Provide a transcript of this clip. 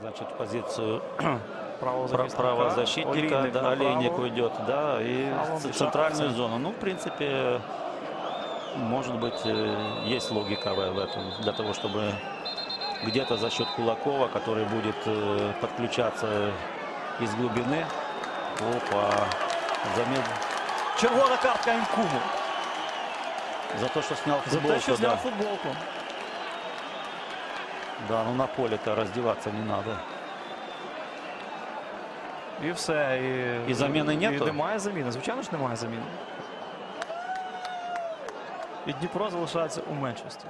Значит, позицию правозащитника, Олійник да. Олейник уйдет, да, и А центральную зону. Ну, в принципе, может быть, э, есть логика в этом, для того, чтобы где-то за счет Кулакова, который будет э, подключаться из глубины. Опа, замед... Червона картка Інкуму. За то, что снял За футболку, те, що зняв да. футболку. Да, ну на поле-то раздеваться не надо. І все. І, І заміни І нету? немає заміни. Звичайно ж немає заміни. І Дніпро залишається у меншості.